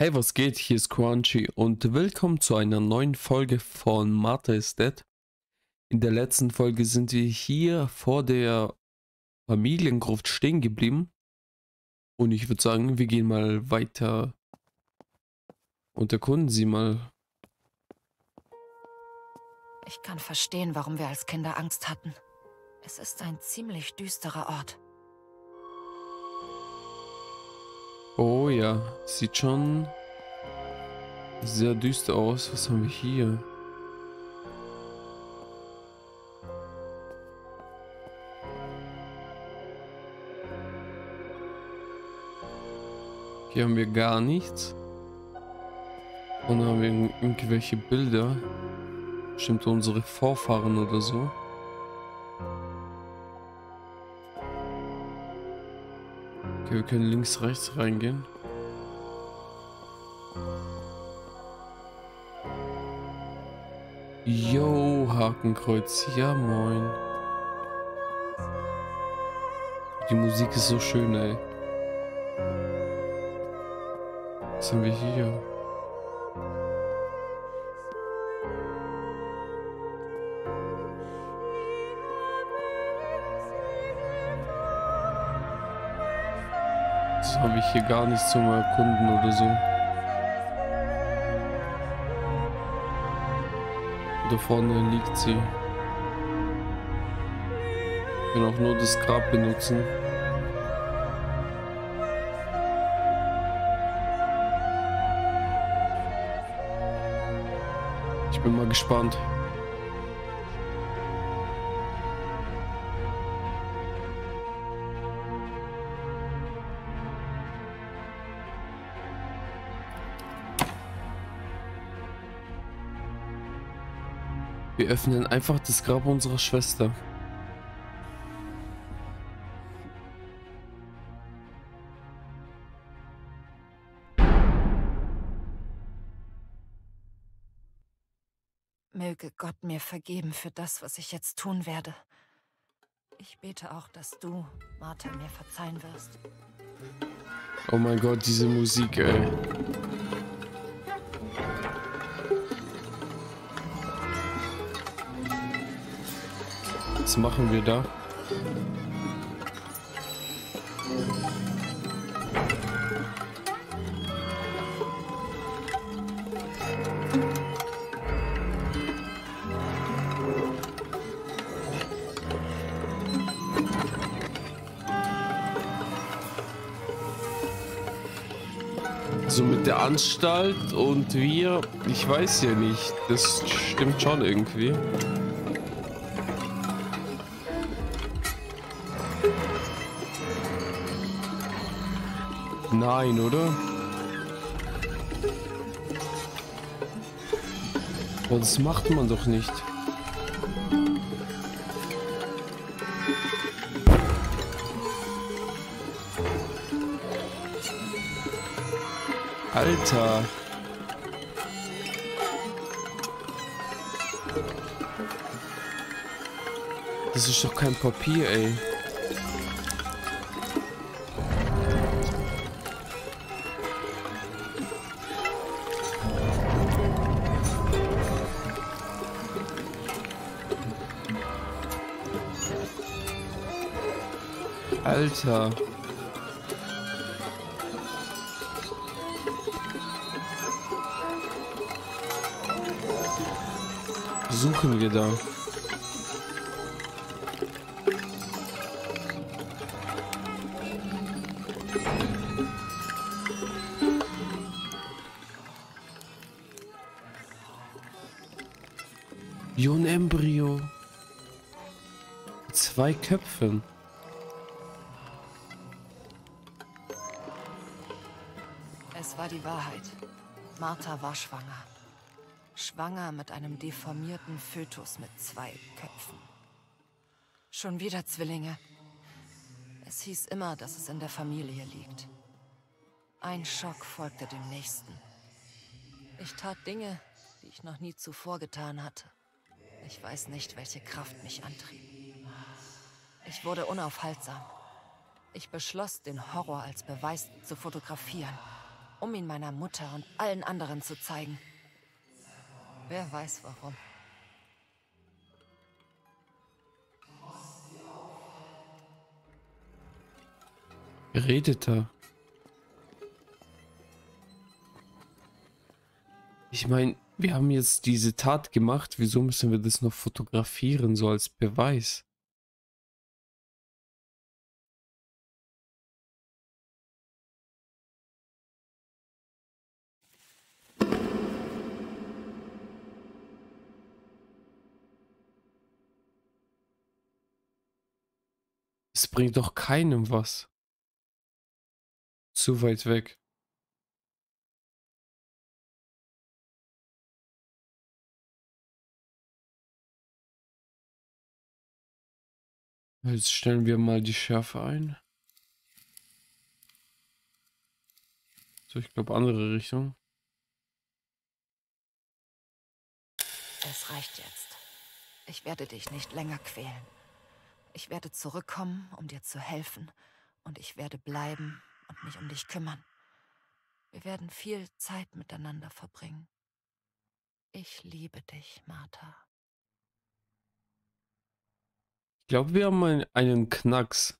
Hey, was geht? Hier ist Crunchy und willkommen zu einer neuen Folge von Martha is Dead. In der letzten Folge sind wir hier vor der Familiengruft stehen geblieben. Und ich würde sagen, wir gehen mal weiter und erkunden sie mal. Ich kann verstehen, warum wir als Kinder Angst hatten. Es ist ein ziemlich düsterer Ort. Oh ja, sieht schon sehr düster aus. Was haben wir hier? Hier haben wir gar nichts. Und dann haben wir irgendwelche Bilder. Bestimmt unsere Vorfahren oder so. Okay, wir können links, rechts reingehen. Yo, Hakenkreuz. Ja, moin. Die Musik ist so schön, ey. Was haben wir hier? Habe ich hier gar nicht zum Erkunden oder so. Da vorne liegt sie. Ich kann auch nur das Grab benutzen. Ich bin mal gespannt. Öffnen einfach das Grab unserer Schwester. Möge Gott mir vergeben für das, was ich jetzt tun werde. Ich bete auch, dass du, Martha, mir verzeihen wirst. Oh mein Gott, diese Musik, ey. Was machen wir da? So mit der Anstalt und wir, ich weiß ja nicht, das stimmt schon irgendwie. Nein, oder? Das macht man doch nicht. Alter. Das ist doch kein Papier, ey. Alter. Suchen wir da. Jon Embryo. Zwei Köpfen. War die Wahrheit. Martha war schwanger. Schwanger mit einem deformierten Fötus mit zwei Köpfen. Schon wieder Zwillinge. Es hieß immer, dass es in der Familie liegt. Ein Schock folgte dem nächsten. Ich tat Dinge, die ich noch nie zuvor getan hatte. Ich weiß nicht, welche Kraft mich antrieb. Ich wurde unaufhaltsam. Ich beschloss, den Horror als Beweis zu fotografieren um ihn meiner Mutter und allen anderen zu zeigen. Wer weiß warum. Redet er? Ich meine, wir haben jetzt diese Tat gemacht, wieso müssen wir das noch fotografieren, so als Beweis? Bringt doch keinem was. Zu weit weg. Jetzt stellen wir mal die Schärfe ein. So, ich glaube andere Richtung. Es reicht jetzt. Ich werde dich nicht länger quälen. Ich werde zurückkommen, um dir zu helfen. Und ich werde bleiben und mich um dich kümmern. Wir werden viel Zeit miteinander verbringen. Ich liebe dich, Martha. Ich glaube, wir haben ein, einen Knacks.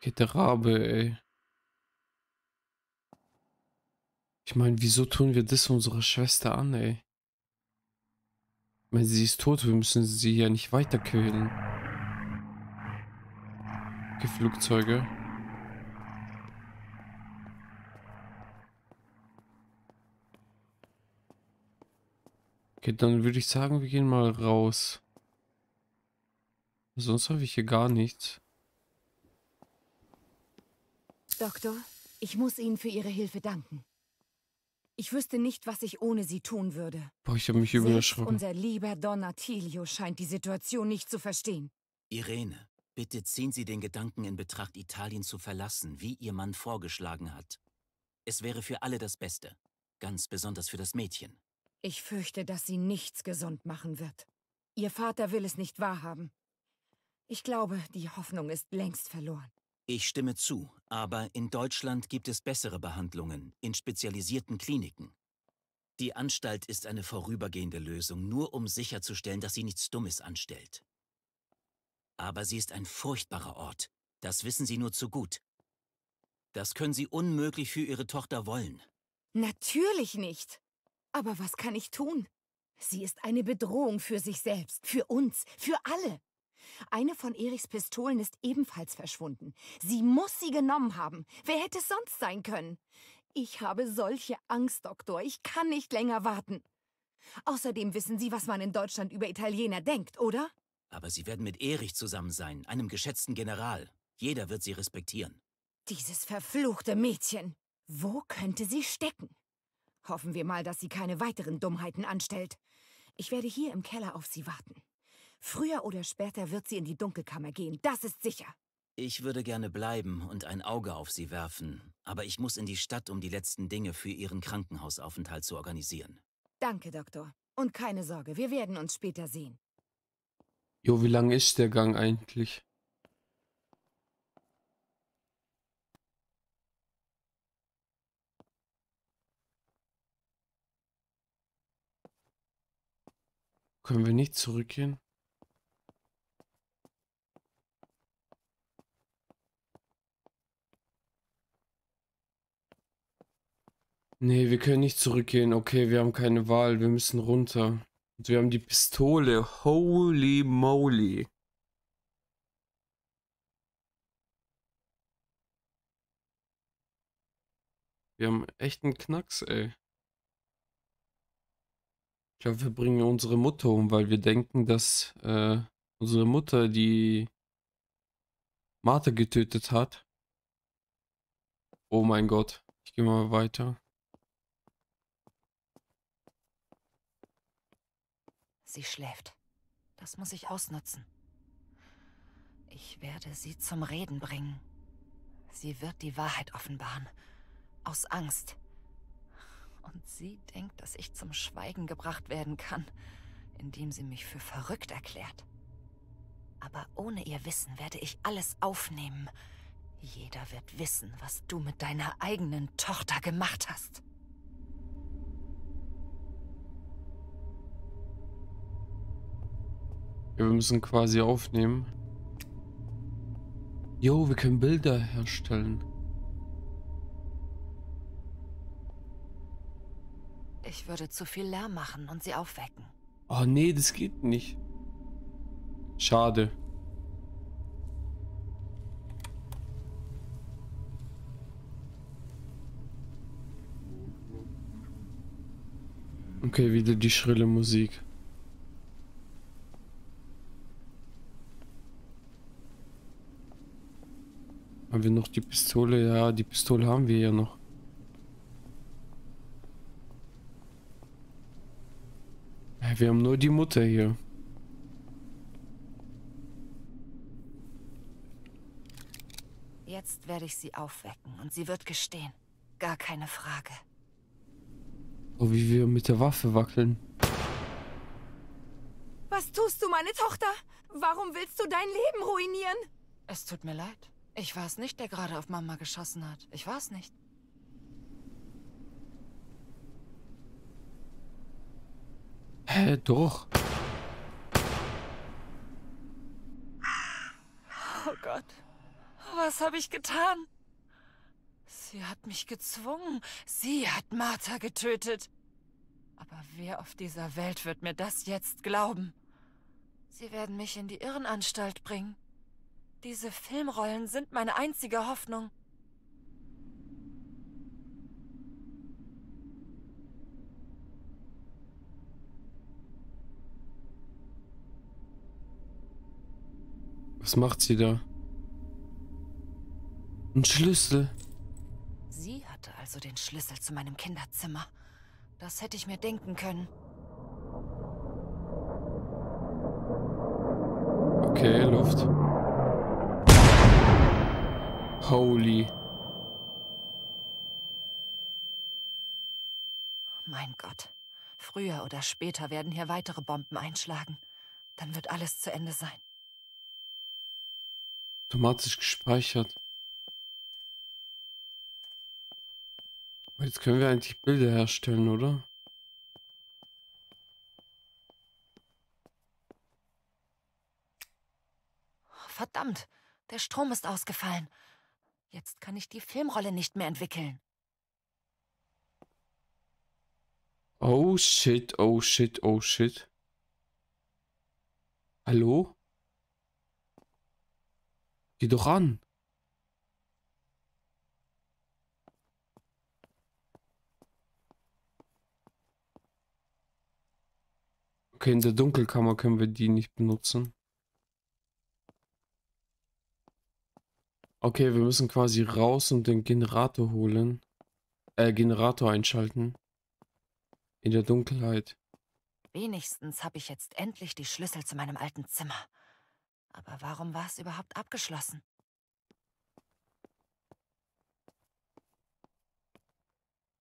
Geht der Rabe, ey. Ich meine, wieso tun wir das unserer Schwester an, ey? Ich meine, sie ist tot, wir müssen sie ja nicht weiter quälen. Die Flugzeuge. Okay, dann würde ich sagen, wir gehen mal raus. Sonst habe ich hier gar nichts. Doktor, ich muss Ihnen für Ihre Hilfe danken. Ich wüsste nicht, was ich ohne Sie tun würde. Boah, ich habe mich übel Selbst erschrocken. unser lieber Don Attilio scheint die Situation nicht zu verstehen. Irene, bitte ziehen Sie den Gedanken in Betracht, Italien zu verlassen, wie Ihr Mann vorgeschlagen hat. Es wäre für alle das Beste. Ganz besonders für das Mädchen. Ich fürchte, dass sie nichts gesund machen wird. Ihr Vater will es nicht wahrhaben. Ich glaube, die Hoffnung ist längst verloren. Ich stimme zu, aber in Deutschland gibt es bessere Behandlungen in spezialisierten Kliniken. Die Anstalt ist eine vorübergehende Lösung, nur um sicherzustellen, dass sie nichts Dummes anstellt. Aber sie ist ein furchtbarer Ort. Das wissen Sie nur zu gut. Das können Sie unmöglich für Ihre Tochter wollen. Natürlich nicht. Aber was kann ich tun? Sie ist eine Bedrohung für sich selbst, für uns, für alle. Eine von Erichs Pistolen ist ebenfalls verschwunden. Sie muss sie genommen haben. Wer hätte es sonst sein können? Ich habe solche Angst, Doktor. Ich kann nicht länger warten. Außerdem wissen Sie, was man in Deutschland über Italiener denkt, oder? Aber Sie werden mit Erich zusammen sein, einem geschätzten General. Jeder wird Sie respektieren. Dieses verfluchte Mädchen. Wo könnte sie stecken? Hoffen wir mal, dass sie keine weiteren Dummheiten anstellt. Ich werde hier im Keller auf sie warten. Früher oder später wird sie in die Dunkelkammer gehen, das ist sicher. Ich würde gerne bleiben und ein Auge auf Sie werfen, aber ich muss in die Stadt, um die letzten Dinge für Ihren Krankenhausaufenthalt zu organisieren. Danke, Doktor. Und keine Sorge, wir werden uns später sehen. Jo, wie lang ist der Gang eigentlich? Können wir nicht zurückgehen? Nee, wir können nicht zurückgehen. Okay, wir haben keine Wahl. Wir müssen runter. Und wir haben die Pistole. Holy moly. Wir haben echt einen Knacks, ey. Ich glaube, wir bringen unsere Mutter um, weil wir denken, dass äh, unsere Mutter die Martha getötet hat. Oh mein Gott. Ich gehe mal weiter. Sie schläft. Das muss ich ausnutzen. Ich werde sie zum Reden bringen. Sie wird die Wahrheit offenbaren. Aus Angst. Und sie denkt, dass ich zum Schweigen gebracht werden kann, indem sie mich für verrückt erklärt. Aber ohne ihr Wissen werde ich alles aufnehmen. Jeder wird wissen, was du mit deiner eigenen Tochter gemacht hast. Ja, wir müssen quasi aufnehmen. Jo, wir können Bilder herstellen. Ich würde zu viel Lärm machen und sie aufwecken. Oh nee, das geht nicht. Schade. Okay, wieder die schrille Musik. Haben wir noch die Pistole? Ja, die Pistole haben wir ja noch. Wir haben nur die Mutter hier. Jetzt werde ich sie aufwecken und sie wird gestehen. Gar keine Frage. Oh, wie wir mit der Waffe wackeln. Was tust du, meine Tochter? Warum willst du dein Leben ruinieren? Es tut mir leid. Ich war es nicht, der gerade auf Mama geschossen hat. Ich war es nicht. Hä, doch. Oh Gott. Was habe ich getan? Sie hat mich gezwungen. Sie hat Martha getötet. Aber wer auf dieser Welt wird mir das jetzt glauben? Sie werden mich in die Irrenanstalt bringen. Diese Filmrollen sind meine einzige Hoffnung. Was macht sie da? Ein Schlüssel. Sie hatte also den Schlüssel zu meinem Kinderzimmer. Das hätte ich mir denken können. Okay, Luft. Holy. Mein Gott. Früher oder später werden hier weitere Bomben einschlagen. Dann wird alles zu Ende sein. Automatisch gespeichert. Jetzt können wir eigentlich Bilder herstellen, oder? Verdammt, der Strom ist ausgefallen. Jetzt kann ich die Filmrolle nicht mehr entwickeln. Oh shit, oh shit, oh shit. Hallo? Geh doch an. Okay, in der Dunkelkammer können wir die nicht benutzen. Okay, wir müssen quasi raus und den Generator holen. Äh, Generator einschalten. In der Dunkelheit. Wenigstens habe ich jetzt endlich die Schlüssel zu meinem alten Zimmer. Aber warum war es überhaupt abgeschlossen?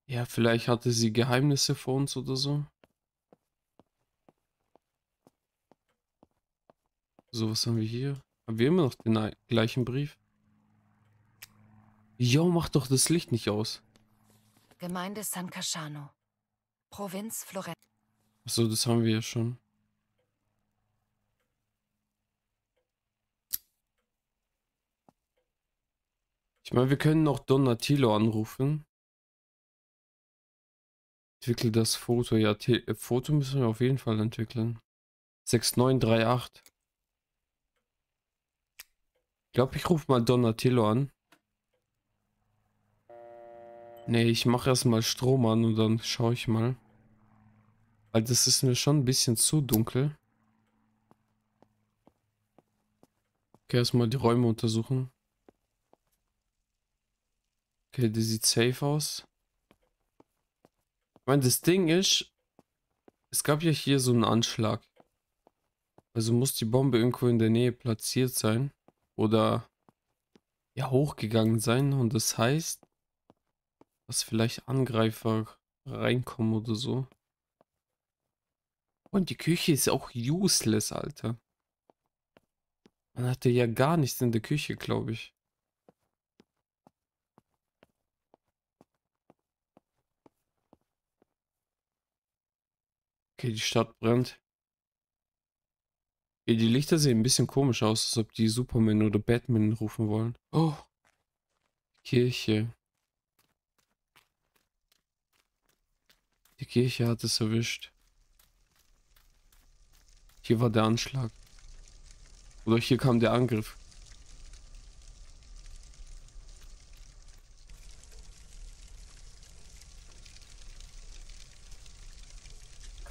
Ja, vielleicht hatte sie Geheimnisse vor uns oder so. So, was haben wir hier? Haben wir immer noch den gleichen Brief? Jo, mach doch das Licht nicht aus. Gemeinde San Casciano. Provinz Florenz. Achso, das haben wir ja schon. Ich meine, wir können noch Donatello anrufen. Entwickel das Foto. Ja, Te äh, Foto müssen wir auf jeden Fall entwickeln. 6938. Ich glaube, ich rufe mal Donatello an. Nee, ich mache erstmal Strom an und dann schaue ich mal. Weil das ist mir schon ein bisschen zu dunkel. Okay, erstmal die Räume untersuchen. Okay, das sieht safe aus. Ich meine, das Ding ist, es gab ja hier so einen Anschlag. Also muss die Bombe irgendwo in der Nähe platziert sein. Oder ja, hochgegangen sein. Und das heißt, dass vielleicht Angreifer reinkommen oder so. Und die Küche ist auch useless, Alter. Man hatte ja gar nichts in der Küche, glaube ich. Okay, die Stadt brennt. Okay, die Lichter sehen ein bisschen komisch aus, als ob die Superman oder Batman rufen wollen. Oh. Kirche. Die Kirche hat es erwischt. Hier war der Anschlag. Oder hier kam der Angriff.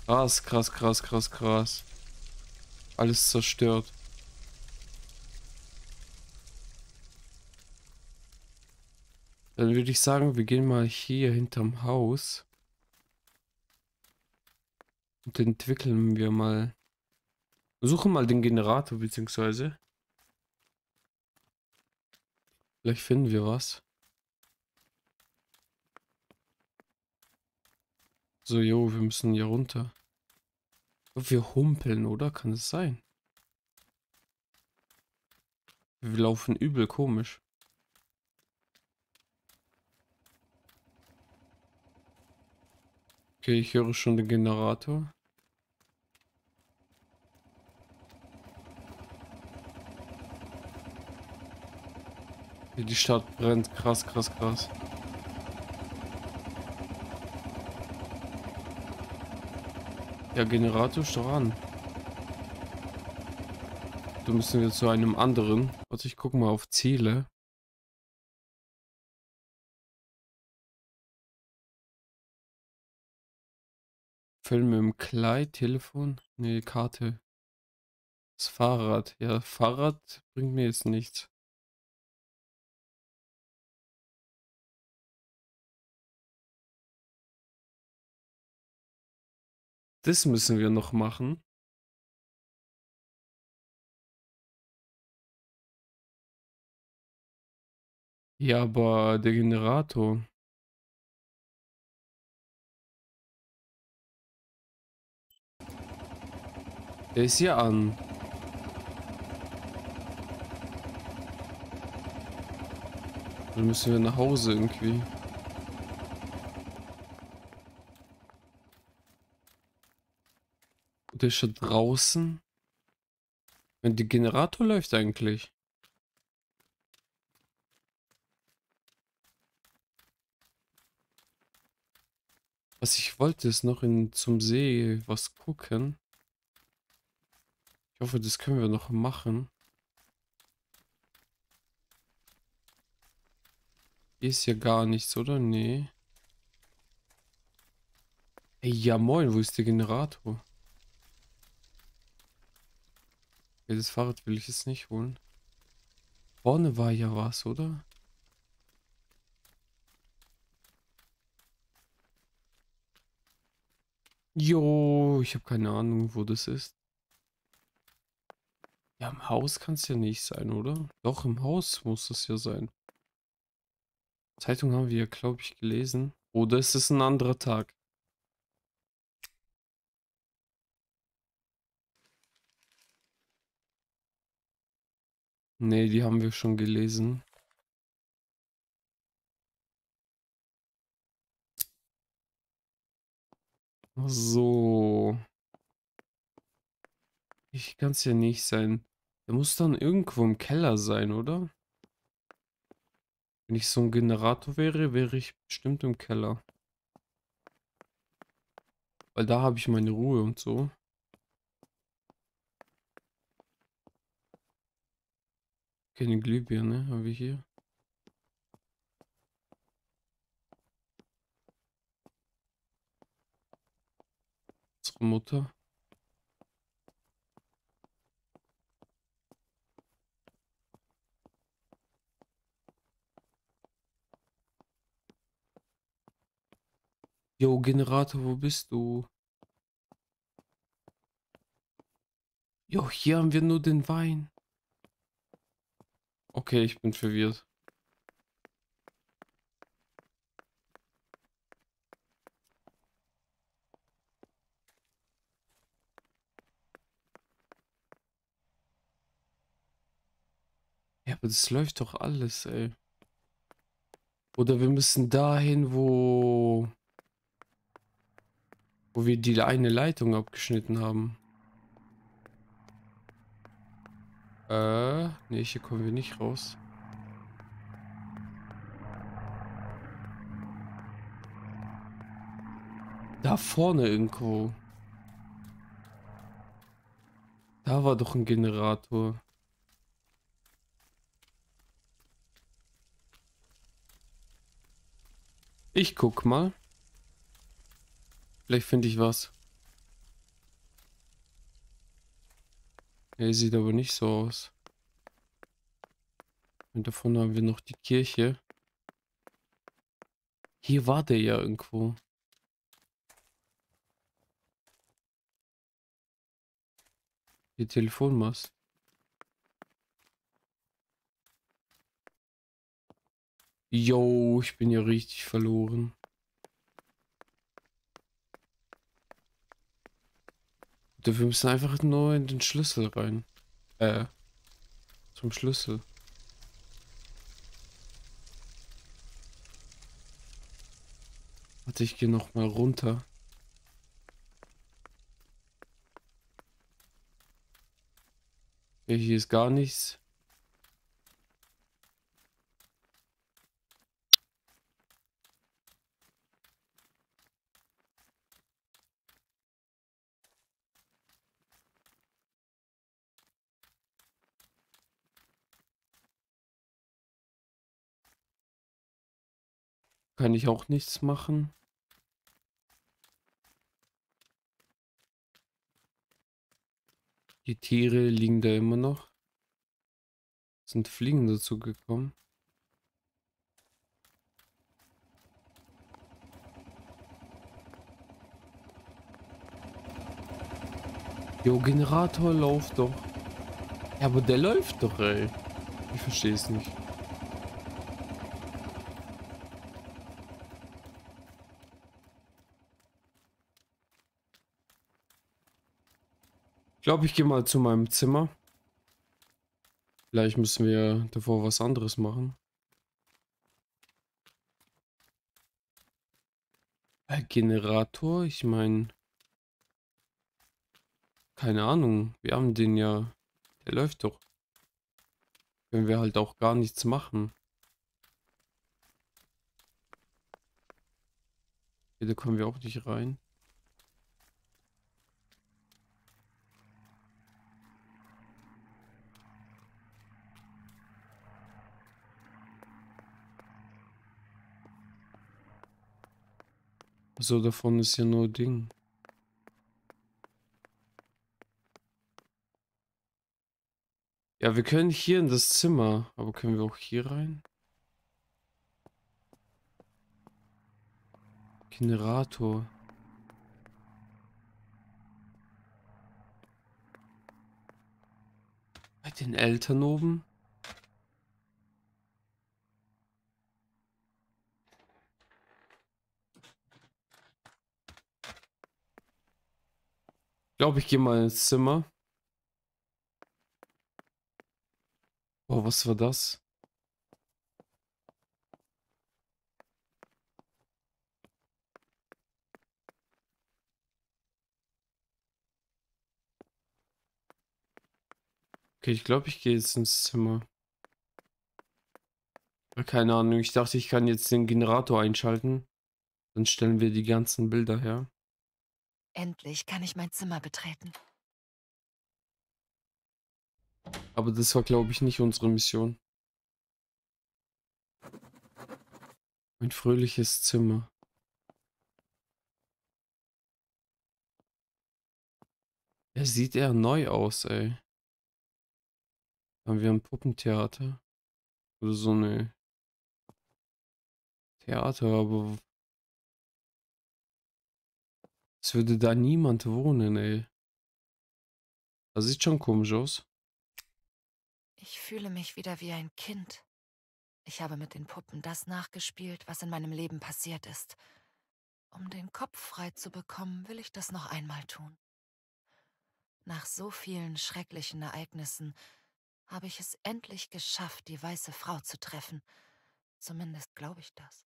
Krass, krass, krass, krass, krass. Alles zerstört. Dann würde ich sagen, wir gehen mal hier hinterm Haus. Und entwickeln wir mal. Suchen mal den Generator, beziehungsweise. Vielleicht finden wir was. So, jo, wir müssen hier runter. Wir humpeln, oder? Kann es sein? Wir laufen übel komisch. Okay, ich höre schon den Generator. Die Stadt brennt. Krass, krass, krass. Ja, Generator ist doch an. Da müssen wir zu einem anderen. Warte, ich gucke mal auf Ziele. Film im Kleid, Telefon? Nee, Karte. Das Fahrrad. Ja, Fahrrad bringt mir jetzt nichts. Das müssen wir noch machen. Ja, aber der Generator. Der ist hier an. Dann müssen wir nach Hause irgendwie. Der ist schon draußen. Wenn der Generator läuft eigentlich. Was ich wollte, ist noch in, zum See was gucken. Ich hoffe, das können wir noch machen. Hier ist ja gar nichts, oder? Nee. Ey, ja moin, wo ist der Generator? Okay, das Fahrrad will ich jetzt nicht holen. Vorne war ja was, oder? Jo, ich habe keine Ahnung, wo das ist. Ja, im Haus kann es ja nicht sein, oder? Doch, im Haus muss das ja sein. Zeitung haben wir ja, glaube ich, gelesen. Oder ist es ein anderer Tag? Nee, die haben wir schon gelesen. So. Ich kann es ja nicht sein. Der muss dann irgendwo im Keller sein, oder? Wenn ich so ein Generator wäre, wäre ich bestimmt im Keller. Weil da habe ich meine Ruhe und so. Keine Glühbirne haben wir hier. Unsere Mutter. Jo, Generator, wo bist du? Jo, hier haben wir nur den Wein. Okay, ich bin verwirrt. Ja, aber das läuft doch alles, ey. Oder wir müssen dahin, wo... Wo wir die eine Leitung abgeschnitten haben. Äh, nee, hier kommen wir nicht raus. Da vorne irgendwo. Da war doch ein Generator. Ich guck mal. Vielleicht finde ich was. Er sieht aber nicht so aus. Und davon haben wir noch die Kirche. Hier war der ja irgendwo. Die Telefonmast. Yo, ich bin ja richtig verloren. Wir müssen einfach nur in den Schlüssel rein. Äh, zum Schlüssel. Warte, ich gehe noch mal runter. Okay, hier ist gar nichts. Kann ich auch nichts machen. Die Tiere liegen da immer noch. Sind Fliegen dazu gekommen. Jo, Generator läuft doch. Ja, aber der läuft doch, ey. Ich verstehe es nicht. Ich glaube, ich gehe mal zu meinem Zimmer. Vielleicht müssen wir davor was anderes machen. Äh, Generator, ich meine... Keine Ahnung, wir haben den ja... Der läuft doch. Können wir halt auch gar nichts machen. Hier, da kommen wir auch nicht rein. So, davon ist ja nur Ding. Ja, wir können hier in das Zimmer, aber können wir auch hier rein? Generator. Bei den Eltern oben? Glaube, ich gehe mal ins Zimmer. Oh, was war das? Okay, ich glaube, ich gehe jetzt ins Zimmer. Keine Ahnung, ich dachte, ich kann jetzt den Generator einschalten. Dann stellen wir die ganzen Bilder her. Endlich kann ich mein Zimmer betreten. Aber das war, glaube ich, nicht unsere Mission. Ein fröhliches Zimmer. Er sieht eher neu aus, ey. Haben wir ein Puppentheater? Oder so eine Theater, aber es würde da niemand wohnen, ey. Das sieht schon komisch aus. Ich fühle mich wieder wie ein Kind. Ich habe mit den Puppen das nachgespielt, was in meinem Leben passiert ist. Um den Kopf frei zu bekommen, will ich das noch einmal tun. Nach so vielen schrecklichen Ereignissen habe ich es endlich geschafft, die weiße Frau zu treffen. Zumindest glaube ich das.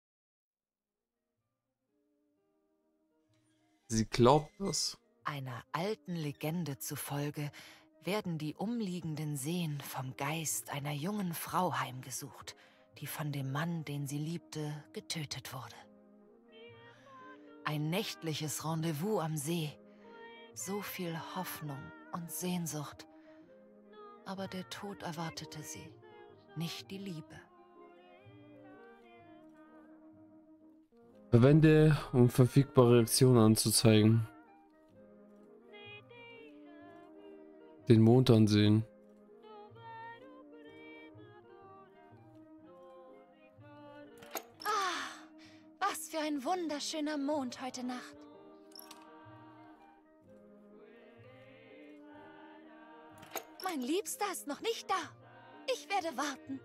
Sie glaubt das. Einer alten Legende zufolge werden die umliegenden Seen vom Geist einer jungen Frau heimgesucht, die von dem Mann, den sie liebte, getötet wurde. Ein nächtliches Rendezvous am See. So viel Hoffnung und Sehnsucht. Aber der Tod erwartete sie, nicht die Liebe. Verwende, um verfügbare Reaktionen anzuzeigen. Den Mond ansehen. Ah, was für ein wunderschöner Mond heute Nacht. Mein Liebster ist noch nicht da. Ich werde warten.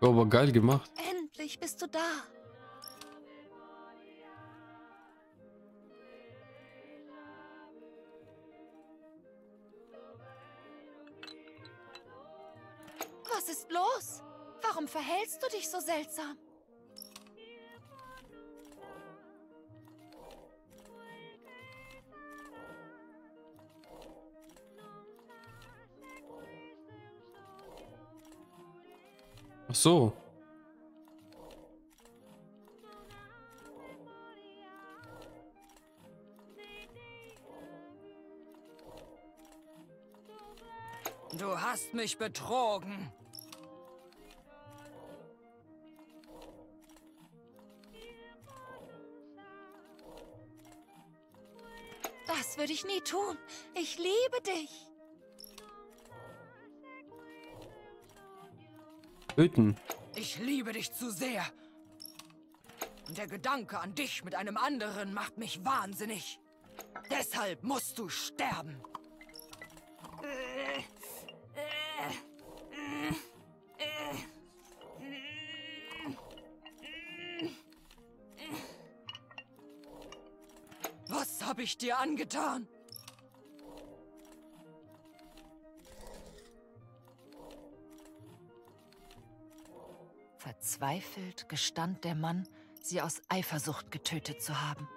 Aber geil gemacht. Endlich bist du da. Was ist los? Warum verhältst du dich so seltsam? Ach so. Du hast mich betrogen. Das würde ich nie tun. Ich liebe dich. Töten. Ich liebe dich zu sehr. Und der Gedanke an dich mit einem anderen macht mich wahnsinnig. Deshalb musst du sterben. Was habe ich dir angetan? Verzweifelt gestand der Mann, sie aus Eifersucht getötet zu haben.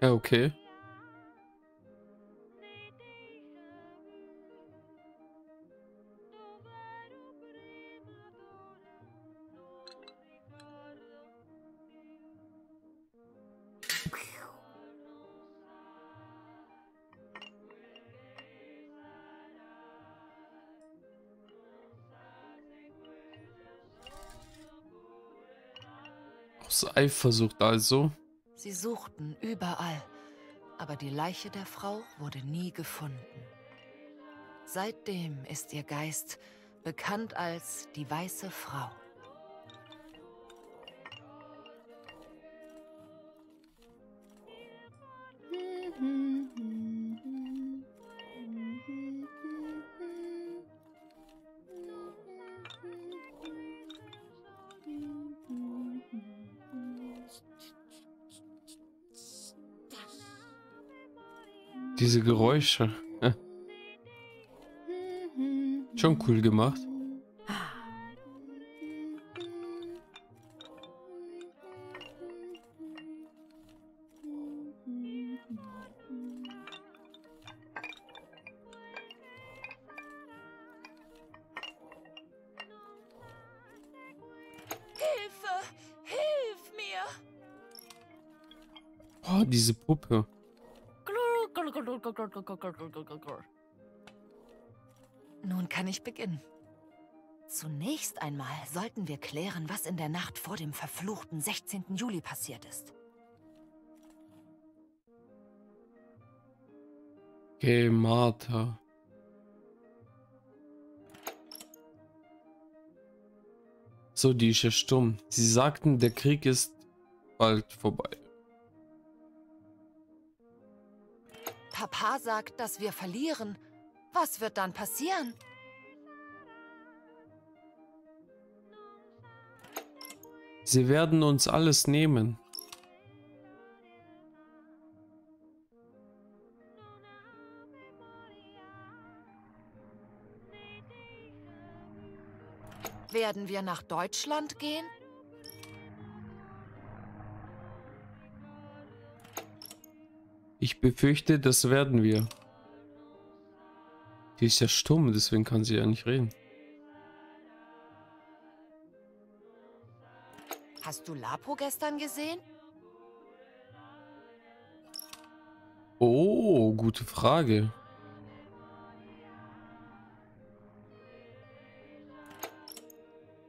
Ja, okay. Aus Eifersucht also. Sie suchten überall, aber die Leiche der Frau wurde nie gefunden. Seitdem ist ihr Geist bekannt als die Weiße Frau. Diese Geräusche. Schon cool gemacht. Hilfe! Hilf mir! Oh, diese Puppe. Nun kann ich beginnen. Zunächst einmal sollten wir klären, was in der Nacht vor dem verfluchten 16. Juli passiert ist. Okay, Martha. So, die ist ja stumm. Sie sagten, der Krieg ist bald vorbei. Papa sagt, dass wir verlieren, Was wird dann passieren? Sie werden uns alles nehmen. Werden wir nach Deutschland gehen? Ich befürchte, das werden wir. Die ist ja stumm, deswegen kann sie ja nicht reden. Hast du Lapo gestern gesehen? Oh, gute Frage.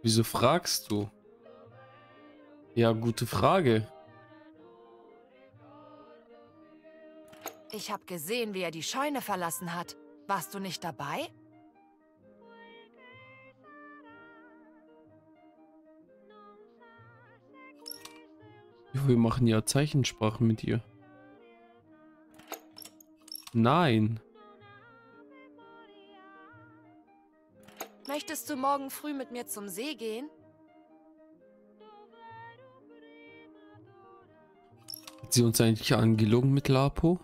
Wieso fragst du? Ja, gute Frage. Ich habe gesehen, wie er die Scheune verlassen hat. Warst du nicht dabei? Wir machen ja Zeichensprache mit ihr. Nein. Möchtest du morgen früh mit mir zum See gehen? Hat sie uns eigentlich angelogen mit Lapo?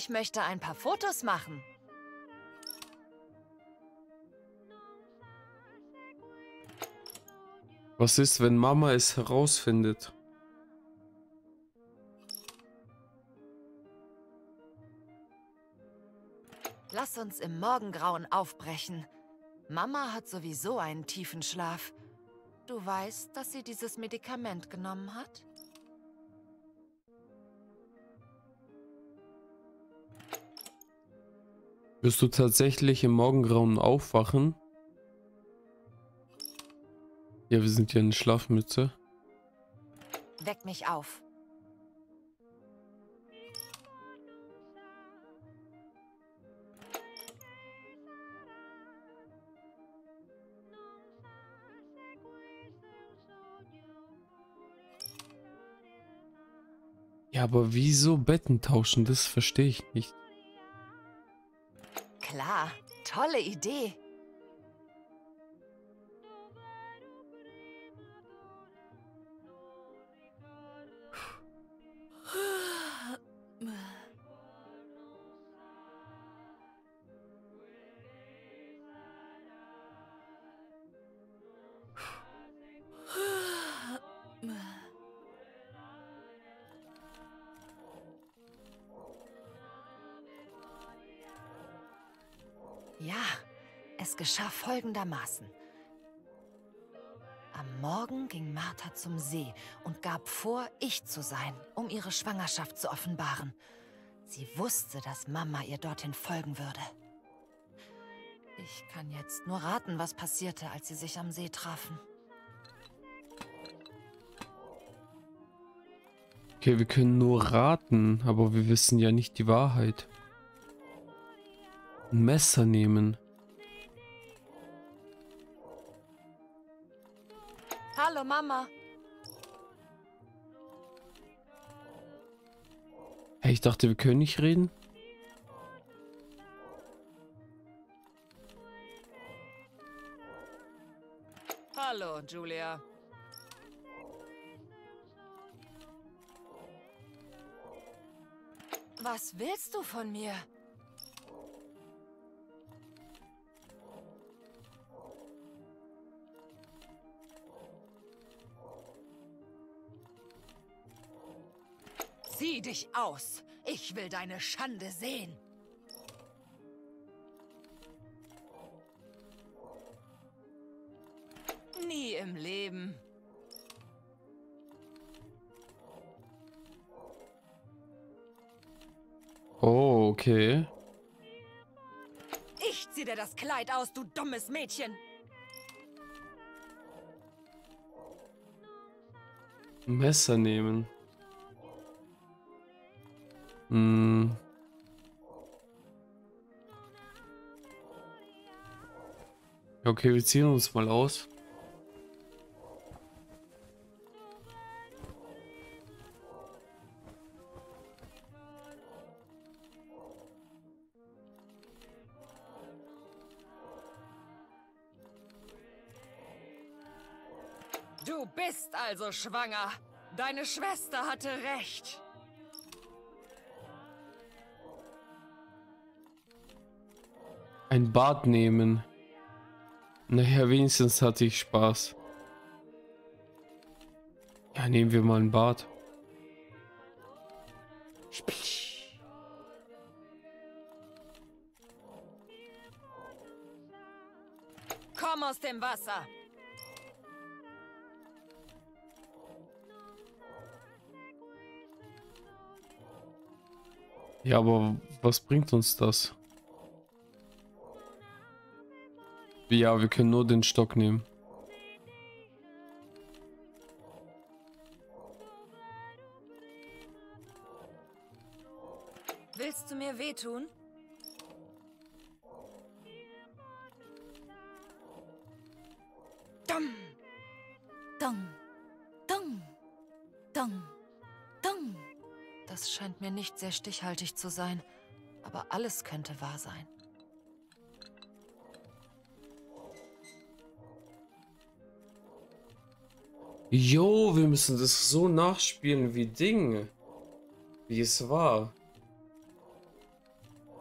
Ich möchte ein paar Fotos machen. Was ist, wenn Mama es herausfindet? Lass uns im Morgengrauen aufbrechen. Mama hat sowieso einen tiefen Schlaf. Du weißt, dass sie dieses Medikament genommen hat? Wirst du tatsächlich im Morgengrauen aufwachen? Ja, wir sind ja eine Schlafmütze. Weck mich auf. Ja, aber wieso Betten tauschen? Das verstehe ich nicht. Klar, tolle Idee. Folgendermaßen. Am Morgen ging Martha zum See und gab vor, ich zu sein, um ihre Schwangerschaft zu offenbaren. Sie wusste, dass Mama ihr dorthin folgen würde. Ich kann jetzt nur raten, was passierte, als sie sich am See trafen. Okay, wir können nur raten, aber wir wissen ja nicht die Wahrheit. Ein Messer nehmen. Hallo, Mama. Hey, ich dachte, wir können nicht reden. Hallo, Julia. Was willst du von mir? Sieh dich aus. Ich will deine Schande sehen. Nie im Leben. Oh, okay. Ich zieh dir das Kleid aus, du dummes Mädchen. Messer nehmen. Hm. Okay, wir ziehen uns mal aus. Du bist also schwanger. Deine Schwester hatte recht. Ein Bad nehmen. Naja, wenigstens hatte ich Spaß. Ja, nehmen wir mal ein Bad. Komm aus dem Wasser. Ja, aber was bringt uns das? Ja, wir können nur den Stock nehmen. Willst du mir wehtun? Dumm. Dong, dong, dong, dong. Das scheint mir nicht sehr stichhaltig zu sein, aber alles könnte wahr sein. Jo, wir müssen das so nachspielen wie Ding. Wie es war.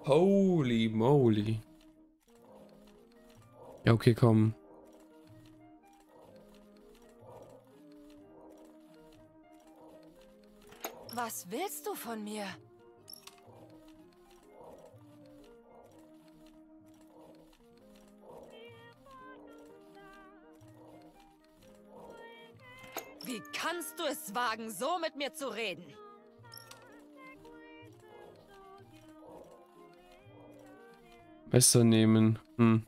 Holy moly. Ja, okay, komm. Was willst du von mir? Kannst du es wagen, so mit mir zu reden? Messer nehmen. Hm.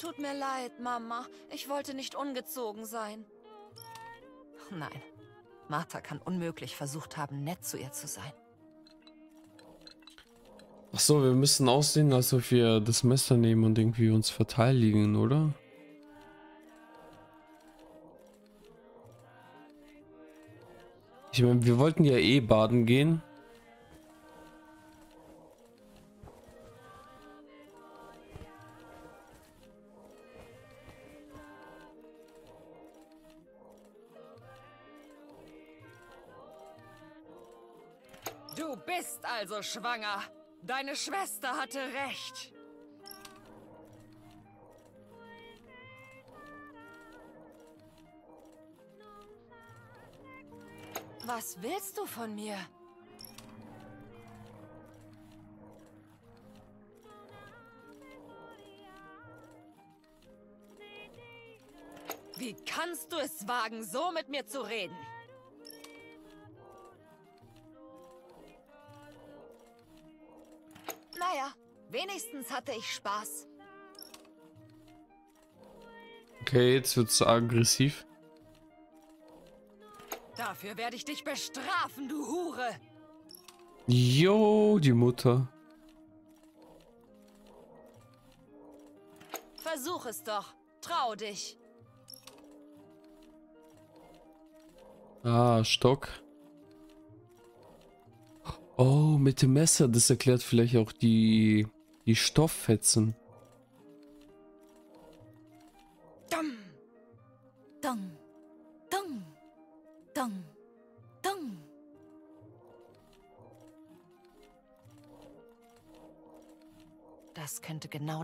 Tut mir leid, Mama. Ich wollte nicht ungezogen sein. Nein. Martha kann unmöglich versucht haben, nett zu ihr zu sein. Ach so, wir müssen aussehen, als ob wir das Messer nehmen und irgendwie uns verteidigen, oder? Ich meine, wir wollten ja eh baden gehen. Du bist also schwanger. Deine Schwester hatte recht. Was willst du von mir? Wie kannst du es wagen, so mit mir zu reden? Naja, wenigstens hatte ich Spaß. Okay, jetzt wird's aggressiv. Dafür werde ich dich bestrafen, du Hure. Jo, die Mutter. Versuch es doch. Trau dich. Ah, Stock. Oh, mit dem Messer, das erklärt vielleicht auch die, die Stofffetzen.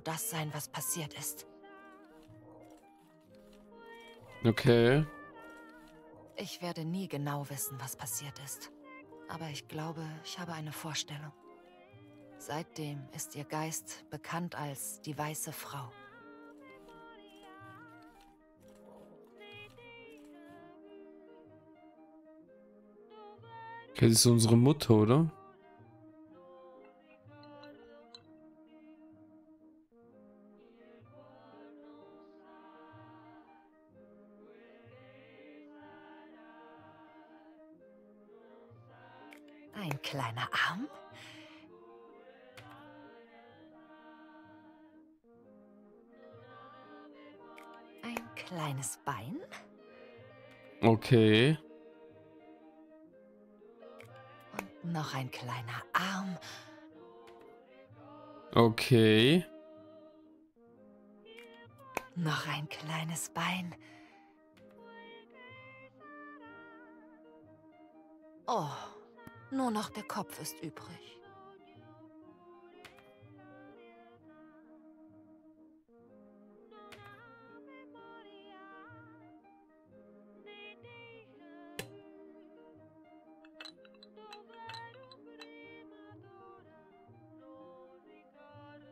Das sein, was passiert ist. Okay. Ich werde nie genau wissen, was passiert ist. Aber ich glaube, ich habe eine Vorstellung. Seitdem ist ihr Geist bekannt als die Weiße Frau. Okay, das ist unsere Mutter, oder? Kleiner Arm? Ein kleines Bein? Okay. Und noch ein kleiner Arm. Okay. Noch ein kleines Bein. Oh, nur noch der Kopf ist übrig.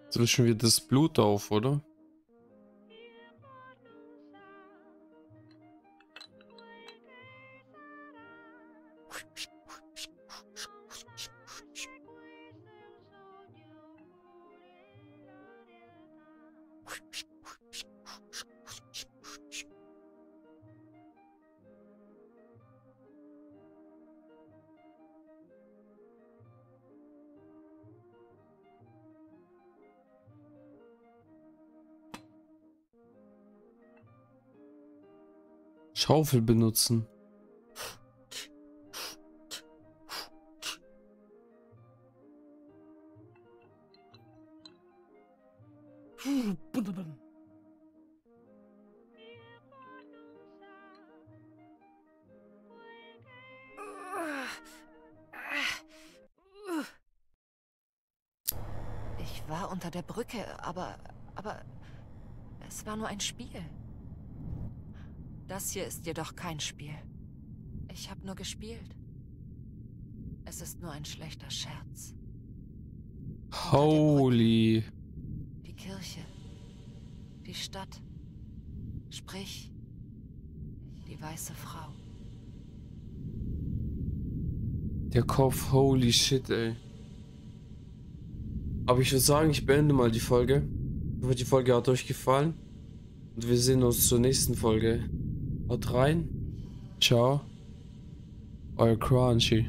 Jetzt wischen wir das Blut auf, oder? Schaufel benutzen. Ich war unter der Brücke, aber... aber... Es war nur ein Spiel. Das hier ist jedoch kein Spiel. Ich habe nur gespielt. Es ist nur ein schlechter Scherz. Holy. Die Kirche. Die Stadt. Sprich, die weiße Frau. Der Kopf, holy shit, ey. Aber ich würde sagen, ich beende mal die Folge. Ich hoffe, die Folge hat euch gefallen. Und wir sehen uns zur nächsten Folge. Haut rein. Ciao. Euer Crunchy.